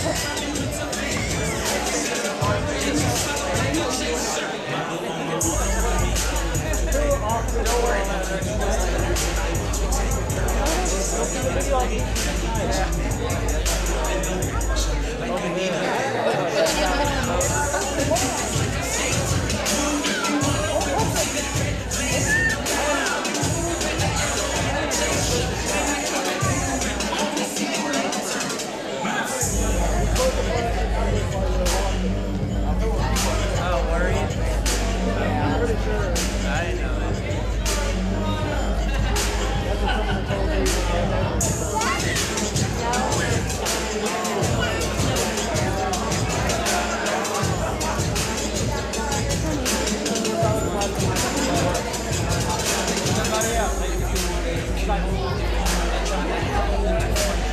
Don't.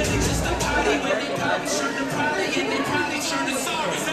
really just a party when they probably shouldn't have probably and they probably shouldn't sorry.